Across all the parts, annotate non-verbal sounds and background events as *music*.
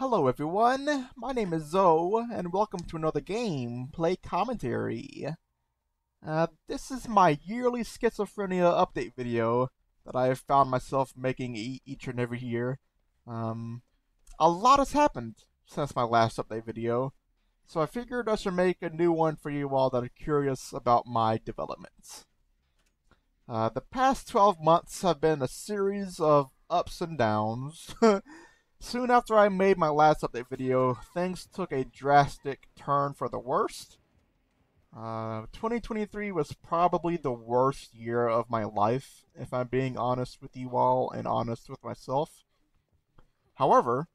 Hello everyone, my name is Zoe, and welcome to another game play commentary. Uh, this is my yearly schizophrenia update video that I have found myself making e each and every year. Um, a lot has happened since my last update video, so I figured I should make a new one for you all that are curious about my developments. Uh, the past 12 months have been a series of ups and downs. *laughs* Soon after I made my last update video, things took a drastic turn for the worst. Uh, 2023 was probably the worst year of my life, if I'm being honest with you all and honest with myself. However,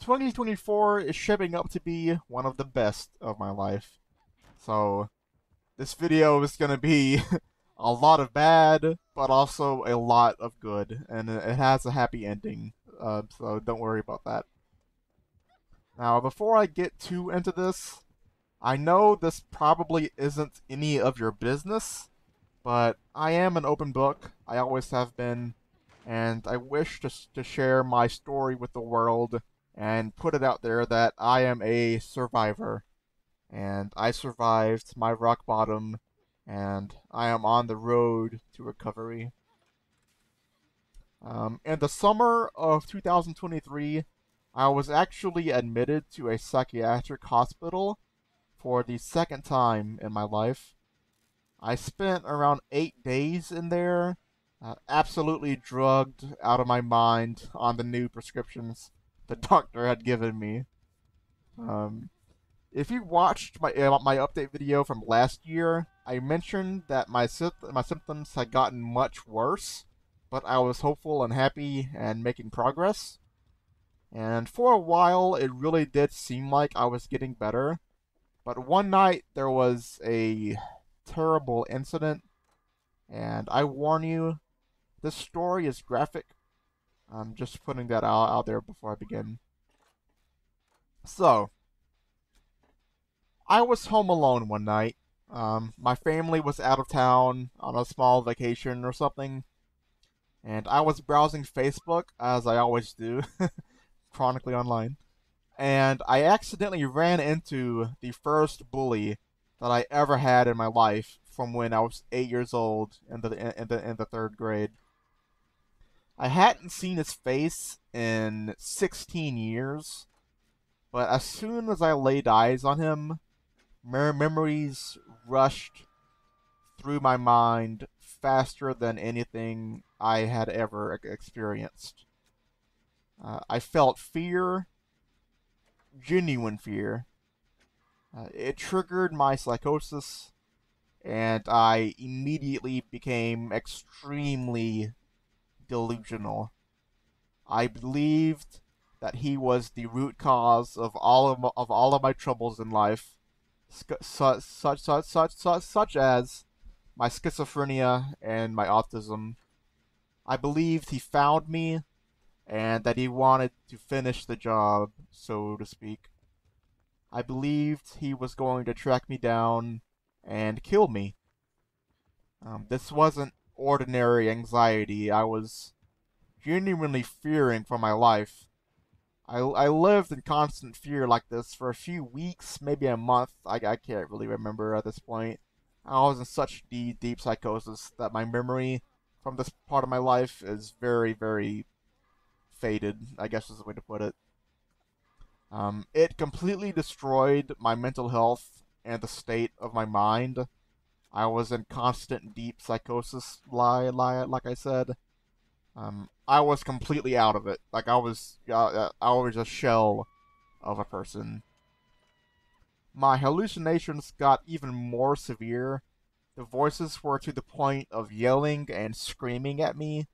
2024 is shaping up to be one of the best of my life. So, this video is going to be *laughs* a lot of bad, but also a lot of good, and it has a happy ending uh, so don't worry about that. Now, before I get too into this, I know this probably isn't any of your business, but I am an open book. I always have been, and I wish to, to share my story with the world and put it out there that I am a survivor. And I survived my rock bottom, and I am on the road to recovery. Um, in the summer of 2023, I was actually admitted to a psychiatric hospital for the second time in my life. I spent around eight days in there, uh, absolutely drugged out of my mind on the new prescriptions the *laughs* doctor had given me. Um, if you watched my uh, my update video from last year, I mentioned that my my symptoms had gotten much worse but I was hopeful and happy and making progress. And for a while, it really did seem like I was getting better. But one night, there was a terrible incident. And I warn you, this story is graphic. I'm just putting that out, out there before I begin. So, I was home alone one night. Um, my family was out of town on a small vacation or something and I was browsing Facebook as I always do, *laughs* chronically online, and I accidentally ran into the first bully that I ever had in my life from when I was eight years old in the in the in the third grade. I hadn't seen his face in 16 years, but as soon as I laid eyes on him, memories rushed through my mind faster than anything I had ever experienced. Uh, I felt fear, genuine fear. Uh, it triggered my psychosis, and I immediately became extremely delusional. I believed that he was the root cause of all of, my, of all of my troubles in life, such such such such such, such as my schizophrenia and my autism. I believed he found me and that he wanted to finish the job, so to speak. I believed he was going to track me down and kill me. Um, this wasn't ordinary anxiety. I was genuinely fearing for my life. I, I lived in constant fear like this for a few weeks, maybe a month. I, I can't really remember at this point. I was in such deep, deep psychosis that my memory from this part of my life is very, very faded, I guess is the way to put it. Um, it completely destroyed my mental health and the state of my mind. I was in constant deep psychosis, lie, lie, like I said. Um, I was completely out of it. Like I was, uh, I was a shell of a person my hallucinations got even more severe. The voices were to the point of yelling and screaming at me,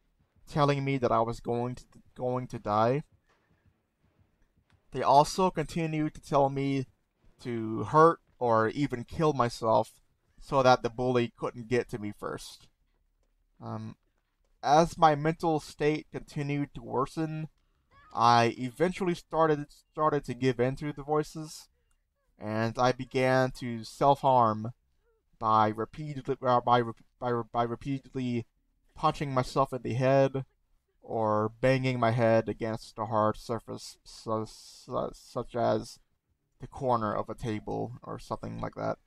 telling me that I was going to going to die. They also continued to tell me to hurt or even kill myself so that the bully couldn't get to me first. Um, as my mental state continued to worsen, I eventually started started to give in to the voices and I began to self harm by repeatedly uh, by, by by repeatedly punching myself in the head or banging my head against a hard surface such as the corner of a table or something like that.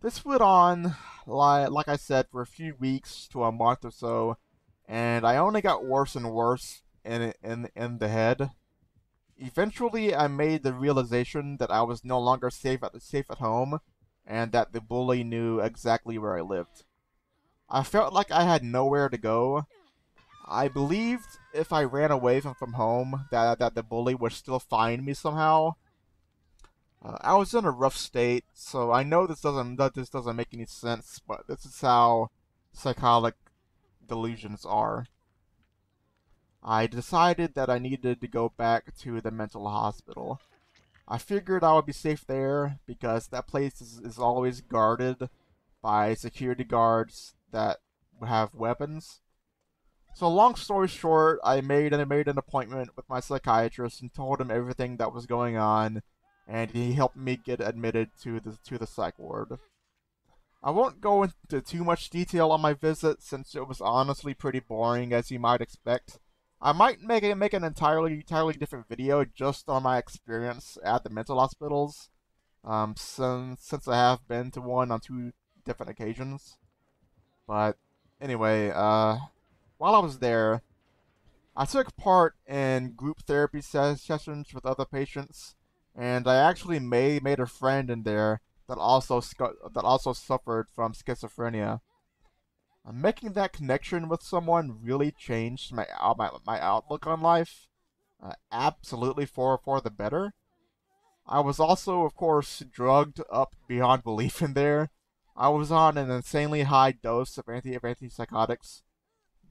This went on, like, like I said, for a few weeks to a month or so, and I only got worse and worse in, in, in the head. Eventually, I made the realization that I was no longer safe at, safe at home, and that the bully knew exactly where I lived. I felt like I had nowhere to go. I believed if I ran away from, from home, that, that the bully would still find me somehow, uh, I was in a rough state, so I know this doesn't that this doesn't make any sense, but this is how psychotic delusions are. I decided that I needed to go back to the mental hospital. I figured I would be safe there because that place is, is always guarded by security guards that have weapons. So long story short, I made and I made an appointment with my psychiatrist and told him everything that was going on and he helped me get admitted to the to the psych ward. I won't go into too much detail on my visit since it was honestly pretty boring as you might expect. I might make it make an entirely entirely different video just on my experience at the mental hospitals. Um, since since I have been to one on two different occasions. But anyway, uh, while I was there, I took part in group therapy sessions with other patients and I actually made made a friend in there that also that also suffered from schizophrenia. Making that connection with someone really changed my my, my outlook on life, uh, absolutely for for the better. I was also, of course, drugged up beyond *laughs* belief in there. I was on an insanely high dose of anti of antipsychotics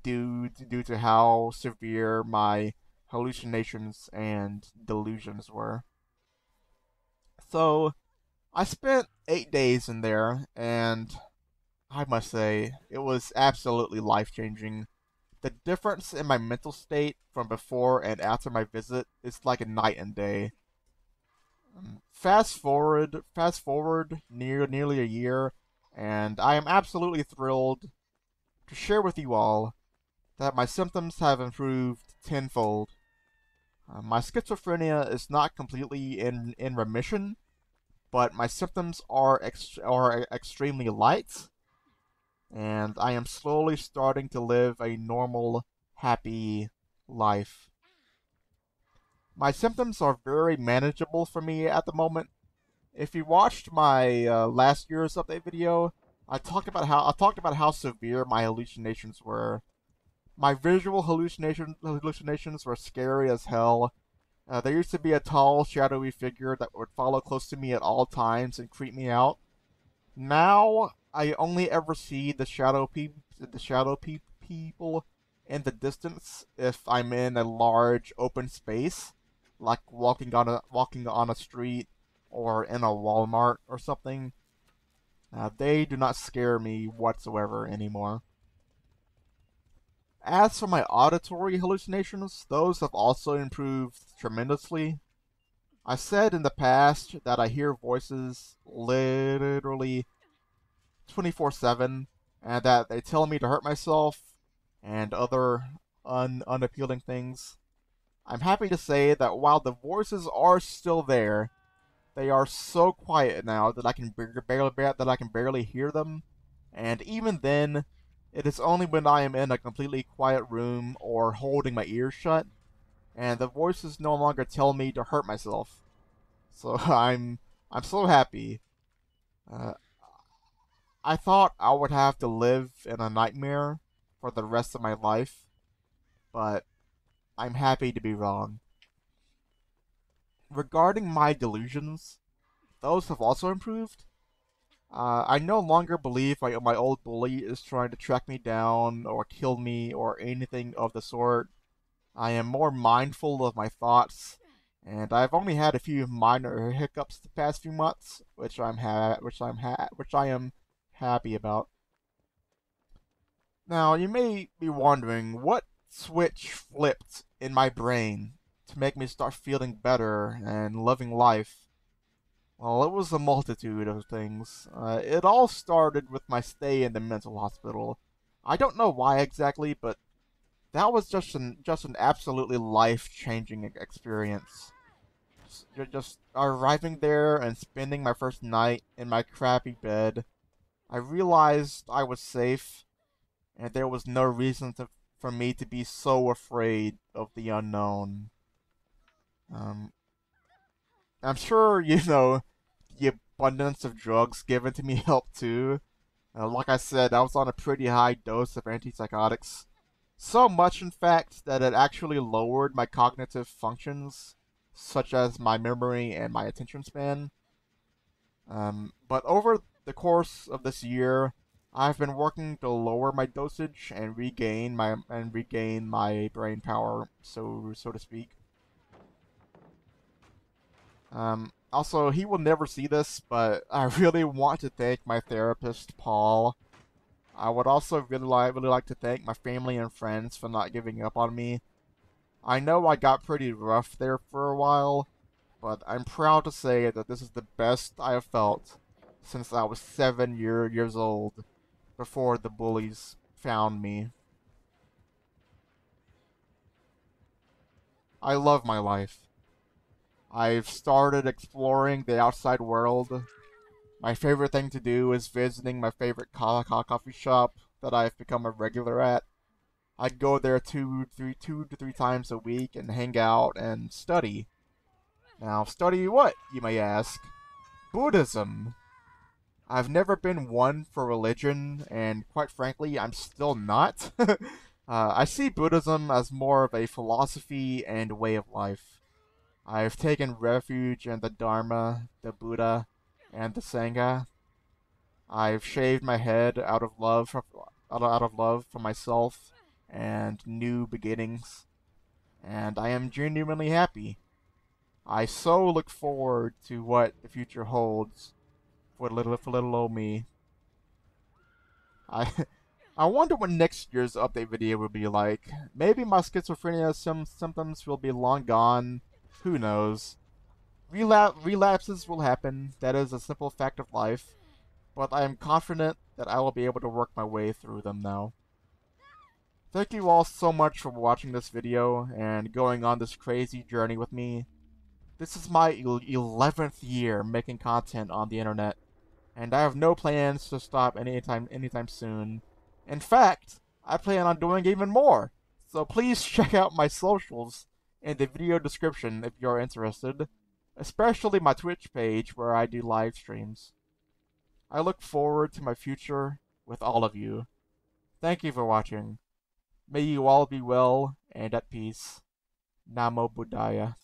due to, due to how severe my hallucinations and delusions were. So I spent eight days in there, and I must say, it was absolutely life changing. The difference in my mental state from before and after my visit is like a night and day. Um, fast forward, fast forward near nearly a year, and I am absolutely thrilled to share with you all that my symptoms have improved tenfold. Uh, my schizophrenia is not completely in, in remission, but my symptoms are, ex- are extremely light, and I am slowly starting to live a normal, happy life. My symptoms are very manageable for me at the moment. If you watched my uh, last year's update video, I talked about how I talked about how severe my hallucinations were. My visual hallucination, hallucinations were scary as hell, uh, there used to be a tall, shadowy figure that would follow close to me at all times and creep me out. Now, I only ever see the shadow pe- the shadow pe- people in the distance if I'm in a large open space, like walking on a walking on a street or in a Walmart or something. They do not scare me whatsoever anymore. As for my auditory hallucinations, those have also improved tremendously. I said in the past that I hear voices literally 24 7 and that they tell me to hurt myself and other un- unappealing things. I'm happy to say that while the voices are still there, they are so quiet now that I can barely that I can barely hear them, and even then, it is only when I am in a completely quiet room or holding my ears shut, and the voices no longer tell me to hurt myself. So *laughs* I'm I'm so happy. Uh, I thought I would have to live in a nightmare for the rest of my life, but I'm happy to be wrong. Regarding my delusions, those have also improved. Uh, I no longer believe my, my old bully is trying to track me down or kill me or anything of the sort. I am more mindful of my thoughts, and I've only had a few minor hiccups the past few months, which I'm ha- which I'm ha- which I am happy about. Now, you may be wondering what switch flipped in my brain to make me start feeling better and loving life. Well, it was a multitude of things. Uh, it all started with my stay in the mental hospital. I don't know why exactly, but that was just an just an absolutely life changing experience. Just, just arriving there and spending my first night in my crappy bed, I realized I was safe, and there was no reason to, for me to be so afraid of the unknown. Um, I'm sure *laughs* you know the abundance of drugs given to me *laughs* helped too. Uh, like I said, I was on a pretty high dose of antipsychotics so much, in fact, that it actually lowered my cognitive functions, such as my memory and my attention span. Um, but over the course of this year, I've been working to lower my dosage and regain my and regain my brain power, so so to speak. Um, also, he will never see this, but *laughs* I really want to thank my therapist, Paul, I would also really like, really like to thank my family and friends for not giving up on me. I know I got pretty rough there for a while, but I'm proud to say that this is the best I have felt since I was seven year, years old, before the bullies found me. I love my life. I've started exploring the outside world my favorite thing to do is visiting my favorite coffee shop that I've become a regular at. I'd go there two, three, two to three times a week and hang out and study. Now, study what, you may ask? Buddhism. I've never been one for religion, and quite frankly, I'm still not. *laughs* uh, I see Buddhism as more of a philosophy and way of life. I've taken refuge in the Dharma, the Buddha, and the Sangha. I've shaved my head out of love for, out of love for myself and new beginnings, and I am genuinely happy. I so look forward to what the future holds for little for a little old me. I *laughs* I wonder what next year's update video will be like. Maybe my schizophrenia some symptoms will be long gone. Who knows? Relap relapses will happen, that is a simple fact of life, but I am confident that I will be able to work my way through them now. Thank you all so much for watching this video and going on this crazy journey with me. This is my 11th year making content on the internet, and I have no plans to stop anytime anytime soon. In fact, I plan on doing even more, so please *laughs* check out my socials in the video description if you're interested especially my Twitch page where I do live streams. I look forward to my future with all of you. Thank you for watching. May you all be well and at peace. Namo Buddhaya.